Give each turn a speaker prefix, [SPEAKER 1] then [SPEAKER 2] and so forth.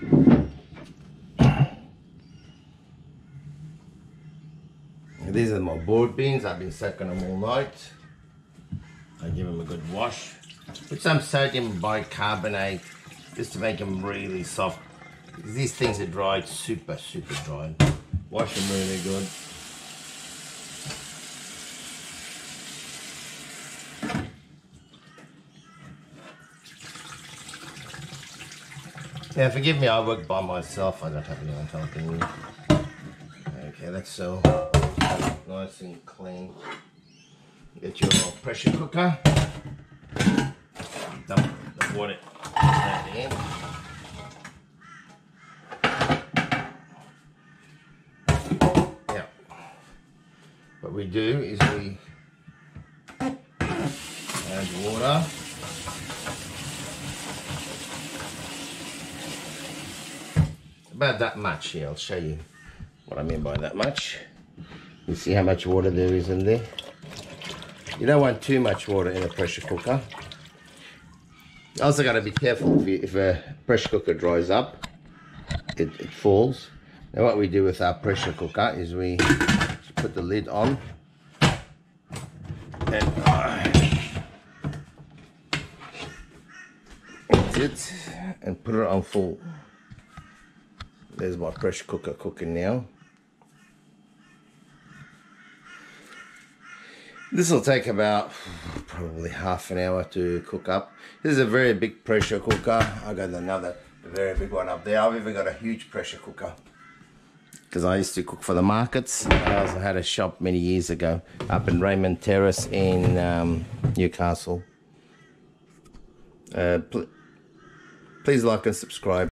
[SPEAKER 1] These are my broad beans. I've been soaking them all night. I give them a good wash. Put some sodium bicarbonate just to make them really soft. These things are dried super, super dry. Wash them really good. Yeah, forgive me, I work by myself. I don't have anyone helping me. Okay, that's so nice and clean. Get your pressure cooker. Dump the water in. Yeah. What we do is we add water. About that much here, I'll show you what I mean by that much. You see how much water there is in there? You don't want too much water in a pressure cooker. You also got to be careful if, you, if, a pressure cooker dries up, it, it falls. Now what we do with our pressure cooker is we put the lid on and uh, it and put it on full. There's my pressure cooker cooking now. This will take about probably half an hour to cook up. This is a very big pressure cooker. I got another very big one up there. I've even got a huge pressure cooker because I used to cook for the markets. I also had a shop many years ago up in Raymond Terrace in um, Newcastle. Uh, pl please like and subscribe.